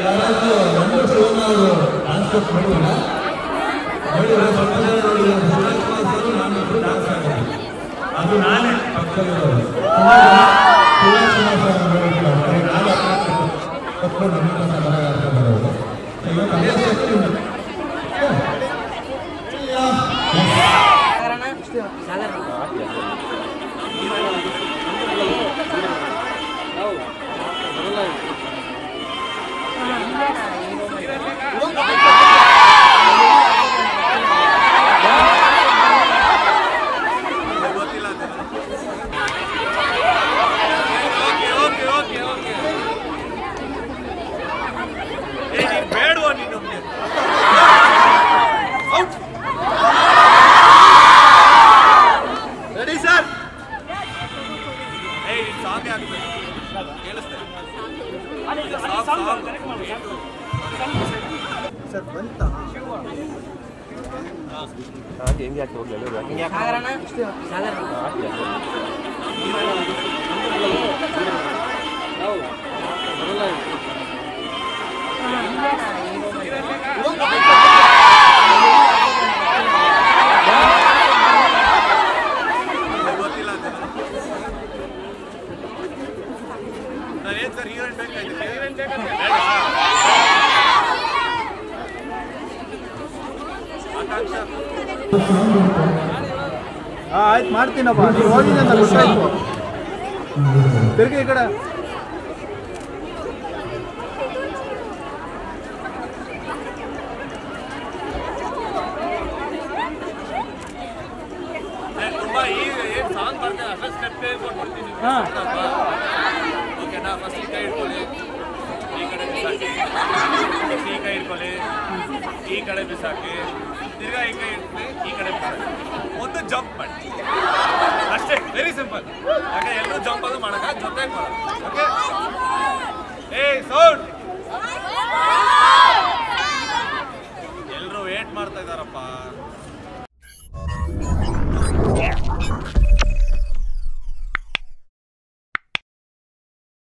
ಯಾರಾದ್ರೂ ನಮ್ಮ ಶಿವಣ್ಣ ಅವರು ಡಾನ್ಸ್ ಕೊಟ್ಟು ನೋಡಿಲ್ಲ ಸ್ವಲ್ಪ ಸುರೇಶ್ ಕುಮಾರ್ ಡ್ಯಾನ್ಸ್ ಅದು ನಾನೇ ಪಕ್ಕದಲ್ಲಿರೋದು ಸುರೇಶ್ ಕುಮಾರ್ ಸರ್ ನೋಡಿಲ್ಲ ಬರೀ ನಾನು ಕತ್ಕೊಂಡು ನಮ್ಮಿಂದ ಸಮಾನ ಆಡ್ಕೊಂಡು ಬರೋದು ಸೇರ್ತೀನಿ. ಓಕೆ ಏ ಇದು ಸಾಂಗ್ ಆಗ್ಬೇಕು ಕೇಳಿಸ್ತಾ ಗೊತ್ತಿಲ್ಲ ಏನ್ ಸರ್ ಹೀರೋಯಿನ್ ಬೇಕಾಯ್ತು ಹೀರೋಯಿನ್ ಬೇಕಾದ್ರೆ ಆಕಾಂಕ್ಷ ಹಾಂ ಆಯ್ತು ಮಾಡ್ತೀನಪ್ಪ ನೀವು ಹೋಗಿದೆ ಅಂತ ಗೊತ್ತಾಯ್ತು ತಿರ್ಗಿ ಈ ಕಡೆ ಏ, ತುಂಬಾ ಈಗ ಏನ್ ಸಾಂಗ್ ಬರ್ತದೆ ಅಷ್ಟೇ ಸ್ಟೆಪ್ ಹೇಳ್ಕೊಟ್ಬಿಡ್ತೀನಿ ಜನ ಫಸ್ಟ್ ಈ ಕೈ ಹಿಡ್ಕೊಳ್ಳಿ. ಈ ಕಡೆ ಬಿಸಾಕಿ. ಈ ಕೈ ಹಿಡ್ಕೊಳ್ಳಿ. ಈ ಕಡೆ ಬಿಸಾಕಿ. ತಿರ್ಗಾ ಈ ಕೈ ಇಟ್ಕೊಳ್ಳಿ ಈ ಕಡೆ ಬಿಸಾಕಿ. ಒಂದು ಜಂಪ್ ಮಾಡಿ. ಅಷ್ಟೇ ವೆರಿ ಸಿಂಪಲ್ ಯಾಕೆ ಎಲ್ಲರೂ ಜಂಪ್ ಅದು ಮಾಡೋಣ ಜೊತೆಗೆ ಮಾಡೋಣ ಓಕೆ ಏ ಸೌಂಡ್! ಎಲ್ಲರೂ ವೇಟ್ ಮಾಡ್ತಾ ಇದ್ದಾರಪ್ಪ.